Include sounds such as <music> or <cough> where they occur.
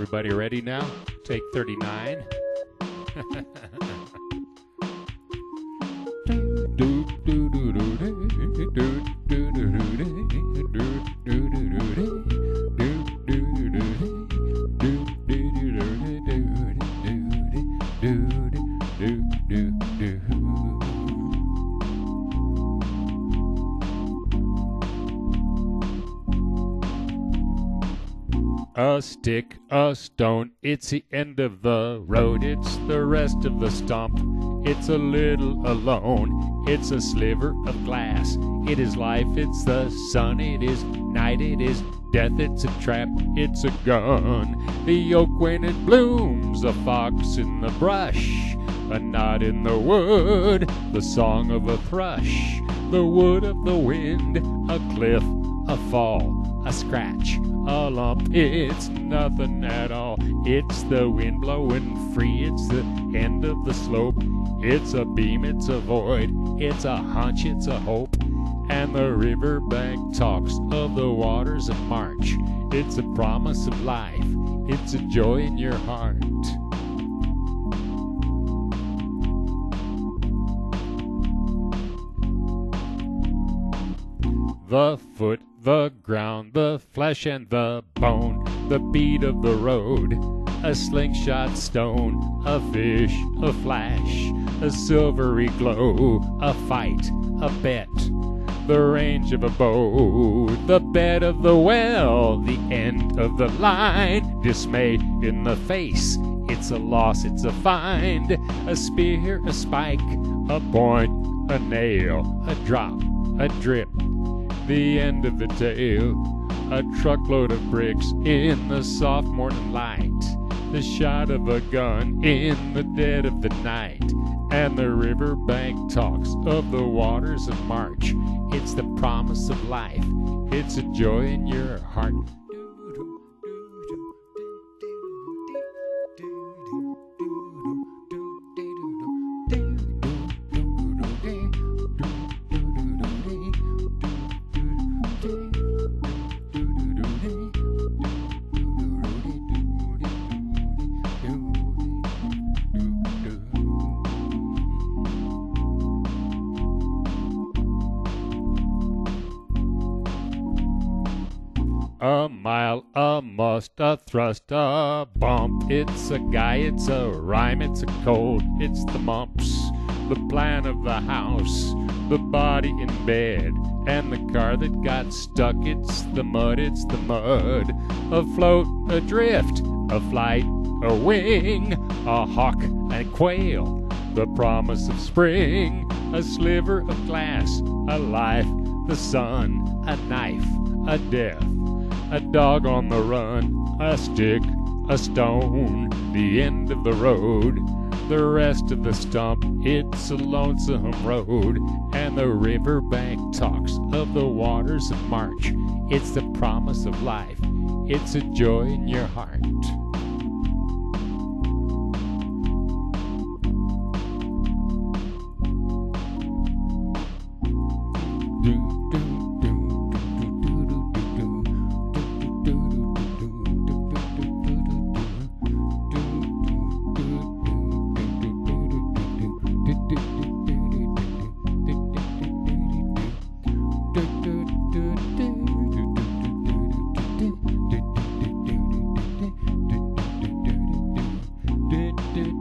Everybody ready now? Take 39. <laughs> A stick, a stone, it's the end of the road, it's the rest of the stump. It's a little alone, it's a sliver of glass. It is life, it's the sun, it is night, it is death, it's a trap, it's a gun. The oak when it blooms, a fox in the brush, a knot in the wood, the song of a thrush, the wood of the wind, a cliff, a fall, a scratch, a lump. It's nothing at all. It's the wind blowing free. It's the end of the slope. It's a beam, it's a void. It's a hunch, it's a hope. And the riverbank talks of the waters of March. It's a promise of life. It's a joy in your heart. The foot, the ground, the flesh and the bone, the beat of the road, a slingshot stone, a fish, a flash, a silvery glow, a fight, a bet, the range of a bow, the bed of the well, the end of the line, dismay in the face. It's a loss, it's a find, a spear, a spike, a point, a nail, a drop, a drip, the end of the tale. A truckload of bricks in the soft morning light. The shot of a gun in the dead of the night. And the riverbank talks of the waters of March. It's the promise of life. It's a joy in your heart. A mile, a must, a thrust, a bump. It's a guy, it's a rhyme, it's a cold, it's the mumps. The plan of the house, the body in bed, and the car that got stuck. It's the mud, it's the mud. Afloat, adrift, a drift, a flight, a wing, a hawk, a quail. The promise of spring, a sliver of glass, a life, the sun, a knife, a death a dog on the run, a stick, a stone, the end of the road, the rest of the stump, it's a lonesome road, and the riverbank talks of the waters of March. It's the promise of life, it's a joy in your heart.